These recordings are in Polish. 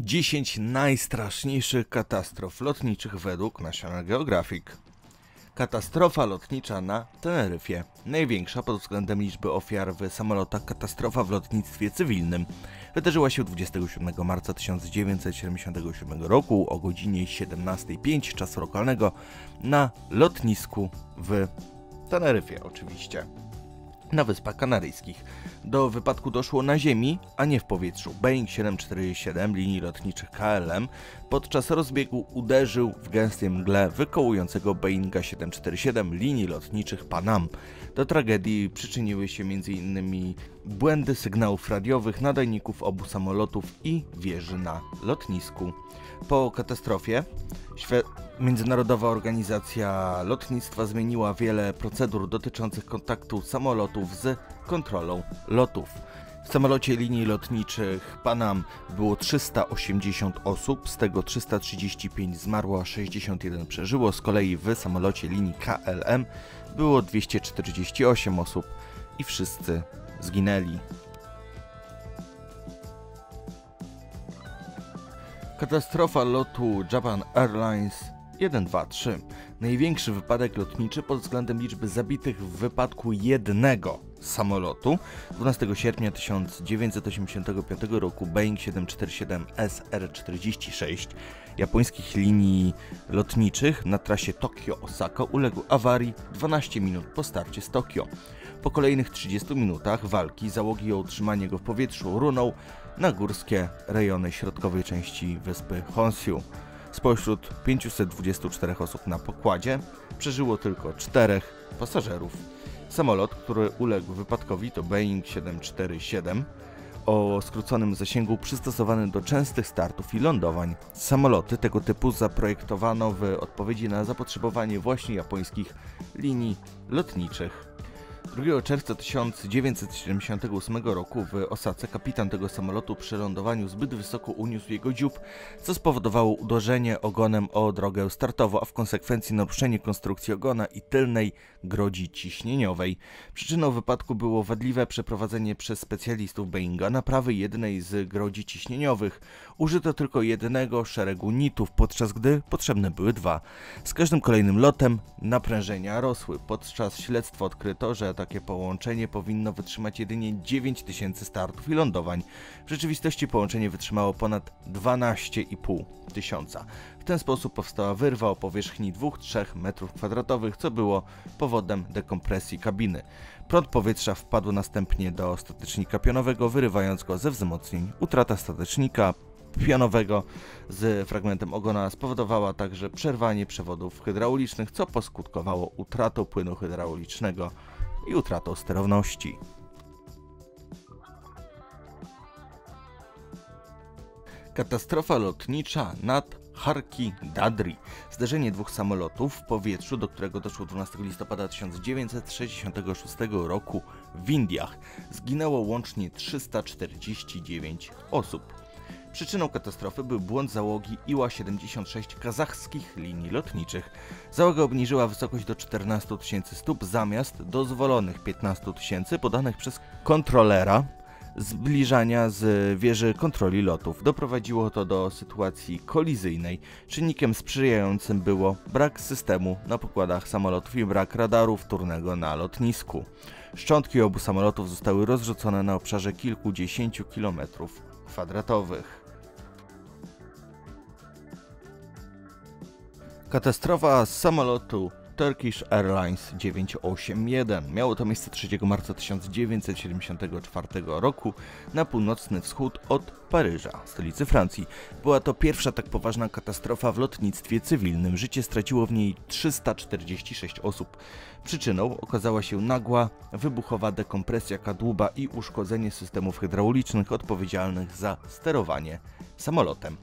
10 najstraszniejszych katastrof lotniczych według National Geographic. Katastrofa lotnicza na Teneryfie. Największa pod względem liczby ofiar w samolotach katastrofa w lotnictwie cywilnym. Wydarzyła się 27 marca 1977 roku o godzinie 17.05 czasu lokalnego na lotnisku w Teneryfie oczywiście na Wyspach Kanaryjskich. Do wypadku doszło na ziemi, a nie w powietrzu. Boeing 747 linii lotniczych KLM podczas rozbiegu uderzył w gęstej mgle wykołującego Boeinga 747 linii lotniczych Panam. Do tragedii przyczyniły się m.in. błędy sygnałów radiowych nadajników obu samolotów i wieży na lotnisku. Po katastrofie Międzynarodowa Organizacja Lotnictwa zmieniła wiele procedur dotyczących kontaktu samolotów z kontrolą lotów. W samolocie linii lotniczych Panam było 380 osób, z tego 335 zmarło, a 61 przeżyło. Z kolei w samolocie linii KLM było 248 osób i wszyscy zginęli. Katastrofa lotu Japan Airlines 123. Największy wypadek lotniczy pod względem liczby zabitych w wypadku jednego samolotu. 12 sierpnia 1985 roku Boeing 747 SR-46 japońskich linii lotniczych na trasie Tokio-Osaka uległ awarii 12 minut po starcie z Tokio. Po kolejnych 30 minutach walki załogi o utrzymanie go w powietrzu runął na górskie rejony środkowej części wyspy Honshu. Spośród 524 osób na pokładzie przeżyło tylko 4 pasażerów. Samolot, który uległ wypadkowi to Boeing 747 o skróconym zasięgu przystosowany do częstych startów i lądowań. Samoloty tego typu zaprojektowano w odpowiedzi na zapotrzebowanie właśnie japońskich linii lotniczych. 2 czerwca 1978 roku w Osace kapitan tego samolotu przy lądowaniu zbyt wysoko uniósł jego dziób, co spowodowało uderzenie ogonem o drogę startową, a w konsekwencji naruszenie konstrukcji ogona i tylnej grodzi ciśnieniowej. Przyczyną wypadku było wadliwe przeprowadzenie przez specjalistów Boeinga naprawy jednej z grodzi ciśnieniowych. Użyto tylko jednego szeregu nitów, podczas gdy potrzebne były dwa. Z każdym kolejnym lotem naprężenia rosły. Podczas śledztwa odkryto, że takie połączenie powinno wytrzymać jedynie 9000 startów i lądowań. W rzeczywistości połączenie wytrzymało ponad 12,5 tysiąca. W ten sposób powstała wyrwa o powierzchni 2-3 m2, co było powodem dekompresji kabiny. Prąd powietrza wpadł następnie do statecznika pionowego, wyrywając go ze wzmocnień. Utrata statecznika pionowego z fragmentem ogona spowodowała także przerwanie przewodów hydraulicznych, co poskutkowało utratą płynu hydraulicznego i utratą sterowności. Katastrofa lotnicza nad Harki Dadri. Zdarzenie dwóch samolotów w powietrzu, do którego doszło 12 listopada 1966 roku w Indiach. Zginęło łącznie 349 osób. Przyczyną katastrofy był błąd załogi Iła-76 kazachskich linii lotniczych. Załoga obniżyła wysokość do 14 tysięcy stóp zamiast dozwolonych 15 tysięcy podanych przez kontrolera zbliżania z wieży kontroli lotów. Doprowadziło to do sytuacji kolizyjnej. Czynnikiem sprzyjającym było brak systemu na pokładach samolotów i brak radaru wtórnego na lotnisku. Szczątki obu samolotów zostały rozrzucone na obszarze kilkudziesięciu kilometrów kwadratowych. Katastrofa samolotu Turkish Airlines 981. Miało to miejsce 3 marca 1974 roku na północny wschód od Paryża, stolicy Francji. Była to pierwsza tak poważna katastrofa w lotnictwie cywilnym. Życie straciło w niej 346 osób. Przyczyną okazała się nagła, wybuchowa dekompresja kadłuba i uszkodzenie systemów hydraulicznych odpowiedzialnych za sterowanie samolotem.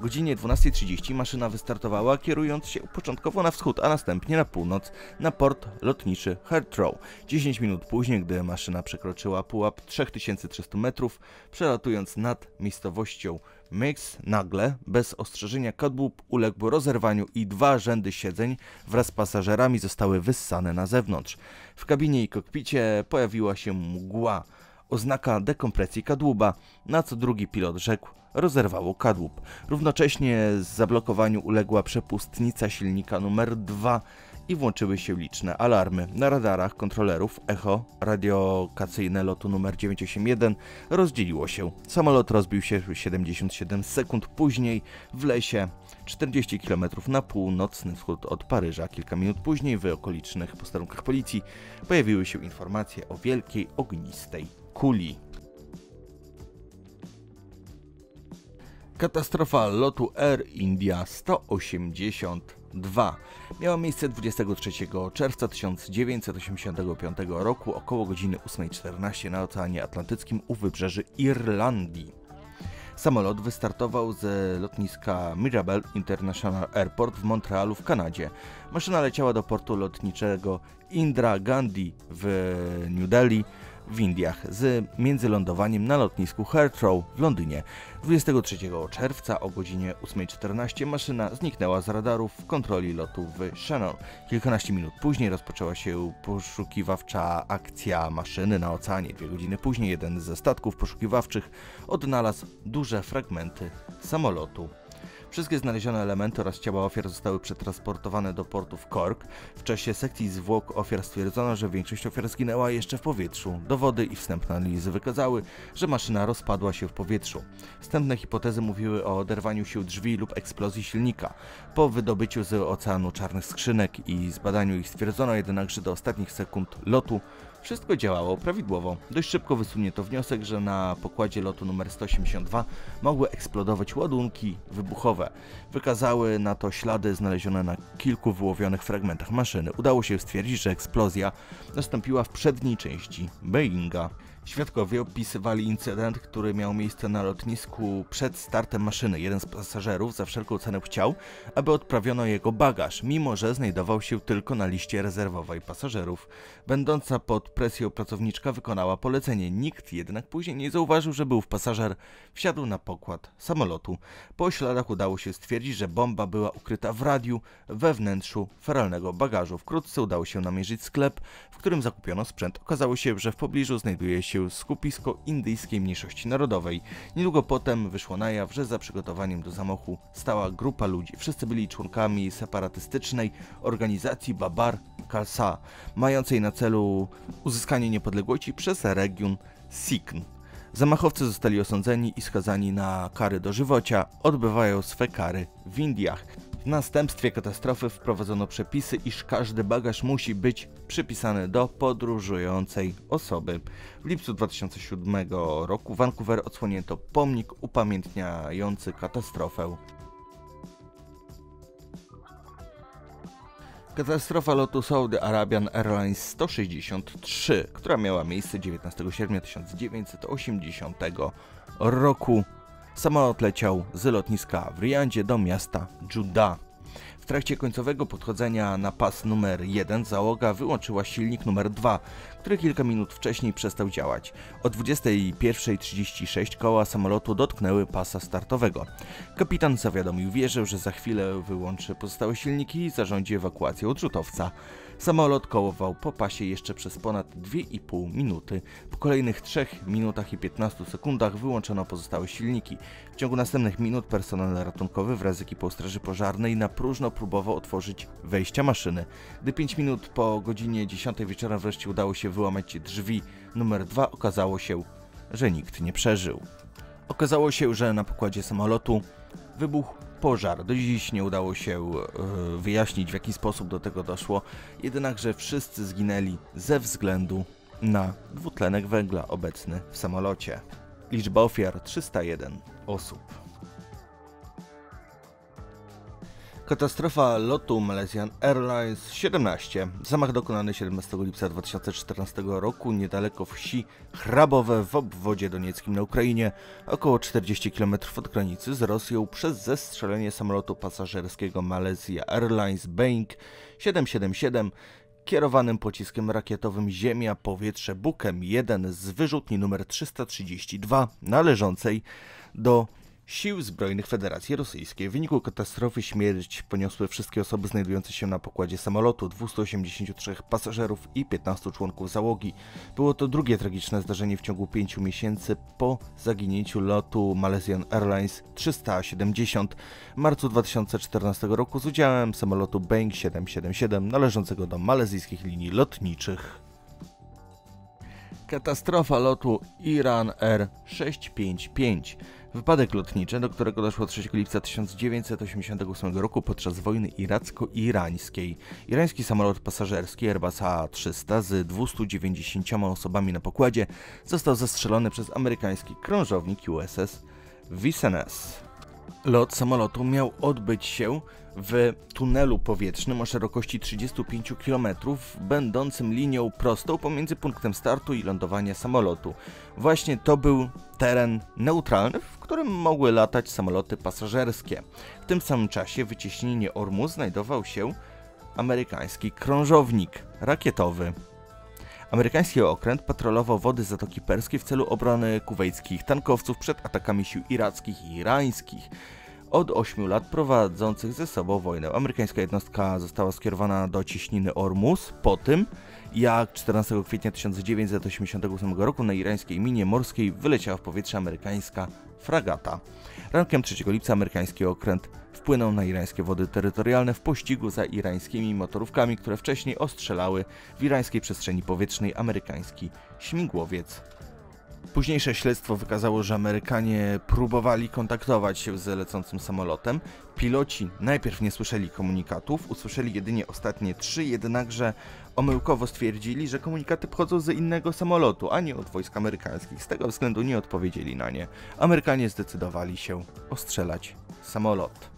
Godzinie 12.30 maszyna wystartowała, kierując się początkowo na wschód, a następnie na północ, na port lotniczy Heathrow. 10 minut później, gdy maszyna przekroczyła pułap 3300 metrów, przelatując nad miejscowością Mix, nagle, bez ostrzeżenia kadłub uległ rozerwaniu i dwa rzędy siedzeń wraz z pasażerami zostały wyssane na zewnątrz. W kabinie i kokpicie pojawiła się mgła oznaka dekompresji kadłuba, na co drugi pilot rzekł, rozerwało kadłub. Równocześnie zablokowaniu uległa przepustnica silnika numer 2 i włączyły się liczne alarmy. Na radarach kontrolerów echo radiokacyjne lotu numer 981 rozdzieliło się. Samolot rozbił się 77 sekund później w lesie 40 km na północny wschód od Paryża. Kilka minut później w okolicznych posterunkach policji pojawiły się informacje o wielkiej ognistej kuli. Katastrofa lotu Air India 182 miała miejsce 23 czerwca 1985 roku około godziny 8.14 na Oceanie Atlantyckim u wybrzeży Irlandii. Samolot wystartował z lotniska Mirabel International Airport w Montrealu w Kanadzie. Maszyna leciała do portu lotniczego Indira Gandhi w New Delhi w Indiach z międzylądowaniem na lotnisku Heathrow w Londynie. 23 czerwca o godzinie 8.14 maszyna zniknęła z radarów w kontroli lotu w Shannon. Kilkanaście minut później rozpoczęła się poszukiwawcza akcja maszyny na oceanie. Dwie godziny później jeden ze statków poszukiwawczych odnalazł duże fragmenty samolotu. Wszystkie znalezione elementy oraz ciała ofiar zostały przetransportowane do portu w Cork. W czasie sekcji zwłok ofiar stwierdzono, że większość ofiar zginęła jeszcze w powietrzu. Dowody i wstępne analizy wykazały, że maszyna rozpadła się w powietrzu. Wstępne hipotezy mówiły o oderwaniu się drzwi lub eksplozji silnika. Po wydobyciu z oceanu czarnych skrzynek i zbadaniu ich stwierdzono jednak, że do ostatnich sekund lotu wszystko działało prawidłowo. Dość szybko wysunięto wniosek, że na pokładzie lotu numer 182 mogły eksplodować ładunki wybuchowe. Wykazały na to ślady znalezione na kilku wyłowionych fragmentach maszyny. Udało się stwierdzić, że eksplozja nastąpiła w przedniej części Boeinga. Świadkowie opisywali incydent, który miał miejsce na lotnisku przed startem maszyny. Jeden z pasażerów za wszelką cenę chciał, aby odprawiono jego bagaż, mimo że znajdował się tylko na liście rezerwowej pasażerów. Będąca pod presją pracowniczka wykonała polecenie. Nikt jednak później nie zauważył, że był w pasażer wsiadł na pokład samolotu. Po śladach udało się stwierdzić, że bomba była ukryta w radiu we wnętrzu feralnego bagażu. Wkrótce udało się namierzyć sklep, w którym zakupiono sprzęt. Okazało się, że w pobliżu znajduje się się skupisko indyjskiej mniejszości narodowej. Niedługo potem wyszło na jaw, że za przygotowaniem do zamachu stała grupa ludzi. Wszyscy byli członkami separatystycznej organizacji Babar Khalsa, mającej na celu uzyskanie niepodległości przez region Sikh. Zamachowcy zostali osądzeni i skazani na kary dożywocia, odbywają swe kary w Indiach. W następstwie katastrofy wprowadzono przepisy, iż każdy bagaż musi być przypisany do podróżującej osoby. W lipcu 2007 roku Vancouver odsłonięto pomnik upamiętniający katastrofę. Katastrofa lotu Saudi Arabian Airlines 163, która miała miejsce 19 sierpnia 1980 roku Samolot leciał z lotniska w Riyadzie do miasta Juda. W trakcie końcowego podchodzenia na pas numer 1 załoga wyłączyła silnik numer 2, który kilka minut wcześniej przestał działać. O 21.36 koła samolotu dotknęły pasa startowego. Kapitan zawiadomił wieżę, że za chwilę wyłączy pozostałe silniki i zarządzi ewakuację odrzutowca. Samolot kołował po pasie jeszcze przez ponad 2,5 minuty. Po kolejnych 3 minutach i 15 sekundach wyłączono pozostałe silniki. W ciągu następnych minut personel ratunkowy wraz z ekipą straży pożarnej na próżno próbował otworzyć wejścia maszyny. Gdy 5 minut po godzinie 10 wieczora wreszcie udało się wyłamać drzwi numer 2, okazało się, że nikt nie przeżył. Okazało się, że na pokładzie samolotu wybuchł pożar. Do dziś nie udało się e, wyjaśnić, w jaki sposób do tego doszło, jednakże wszyscy zginęli ze względu na dwutlenek węgla obecny w samolocie. Liczba ofiar 301 osób. Katastrofa lotu Malaysian Airlines 17. Zamach dokonany 17 lipca 2014 roku niedaleko wsi Hrabowe w obwodzie donieckim na Ukrainie, około 40 km od granicy z Rosją przez zestrzelenie samolotu pasażerskiego Malaysia Airlines Boeing 777 kierowanym pociskiem rakietowym Ziemia-Powietrze Bukem 1 z wyrzutni numer 332 należącej do Sił Zbrojnych Federacji Rosyjskiej. W wyniku katastrofy śmierć poniosły wszystkie osoby znajdujące się na pokładzie samolotu, 283 pasażerów i 15 członków załogi. Było to drugie tragiczne zdarzenie w ciągu 5 miesięcy po zaginięciu lotu Malaysian Airlines 370 w marcu 2014 roku z udziałem samolotu Boeing 777 należącego do malezyjskich linii lotniczych. Katastrofa lotu Iran Air 655. Wypadek lotniczy, do którego doszło 3 lipca 1988 roku podczas wojny iracko-irańskiej. Irański samolot pasażerski Airbus A300 z 290 osobami na pokładzie został zastrzelony przez amerykański krążownik USS Vincennes. Lot samolotu miał odbyć się w tunelu powietrznym o szerokości 35 km, będącym linią prostą pomiędzy punktem startu i lądowania samolotu. Właśnie to był teren neutralny, w którym mogły latać samoloty pasażerskie. W tym samym czasie w wycieśnienie Ormus znajdował się amerykański krążownik rakietowy. Amerykański okręt patrolował wody Zatoki Perskiej w celu obrony kuwejskich tankowców przed atakami sił irackich i irańskich. Od 8 lat prowadzących ze sobą wojnę. Amerykańska jednostka została skierowana do ciśniny Ormus po tym, jak 14 kwietnia 1988 roku na irańskiej minie morskiej wyleciała w powietrze amerykańska fragata. Rankiem 3 lipca amerykański okręt wpłynął na irańskie wody terytorialne w pościgu za irańskimi motorówkami, które wcześniej ostrzelały w irańskiej przestrzeni powietrznej amerykański śmigłowiec. Późniejsze śledztwo wykazało, że Amerykanie próbowali kontaktować się z lecącym samolotem. Piloci najpierw nie słyszeli komunikatów, usłyszeli jedynie ostatnie trzy, jednakże omyłkowo stwierdzili, że komunikaty pochodzą z innego samolotu, a nie od wojsk amerykańskich. Z tego względu nie odpowiedzieli na nie. Amerykanie zdecydowali się ostrzelać samolot.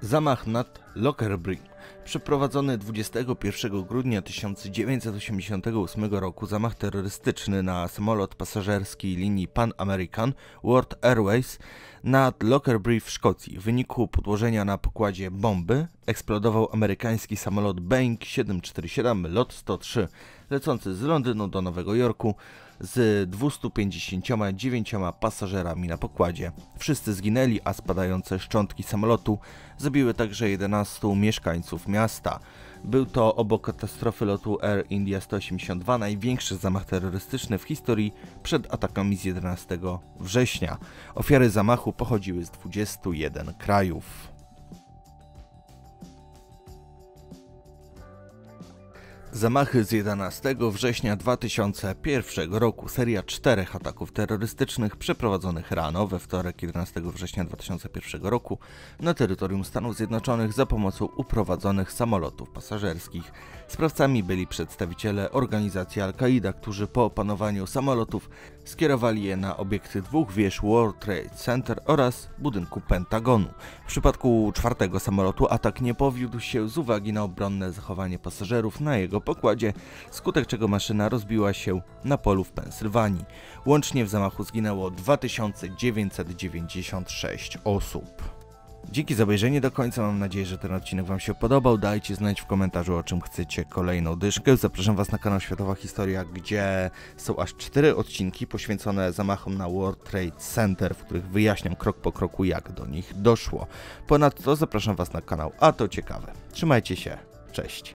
Zamach nad Lockerbie Przeprowadzony 21 grudnia 1988 roku zamach terrorystyczny na samolot pasażerski linii Pan American World Airways nad Lockerbie w Szkocji. W wyniku podłożenia na pokładzie bomby eksplodował amerykański samolot Boeing 747 LOT 103 lecący z Londynu do Nowego Jorku z 259 pasażerami na pokładzie. Wszyscy zginęli, a spadające szczątki samolotu zabiły także 11 mieszkańców miasta. Był to obok katastrofy lotu Air India 182 największy zamach terrorystyczny w historii przed atakami z 11 września. Ofiary zamachu pochodziły z 21 krajów. Zamachy z 11 września 2001 roku, seria czterech ataków terrorystycznych przeprowadzonych rano we wtorek 11 września 2001 roku na terytorium Stanów Zjednoczonych za pomocą uprowadzonych samolotów pasażerskich. Sprawcami byli przedstawiciele organizacji Al-Qaida, którzy po opanowaniu samolotów skierowali je na obiekty dwóch wież World Trade Center oraz budynku Pentagonu. W przypadku czwartego samolotu atak nie powiódł się z uwagi na obronne zachowanie pasażerów na jego pokładzie, skutek czego maszyna rozbiła się na polu w Pensylwanii. Łącznie w zamachu zginęło 2996 osób. Dzięki za obejrzenie do końca, mam nadzieję, że ten odcinek Wam się podobał. Dajcie znać w komentarzu, o czym chcecie kolejną dyszkę. Zapraszam Was na kanał Światowa Historia, gdzie są aż cztery odcinki poświęcone zamachom na World Trade Center, w których wyjaśniam krok po kroku, jak do nich doszło. Ponadto zapraszam Was na kanał A to ciekawe. Trzymajcie się, cześć.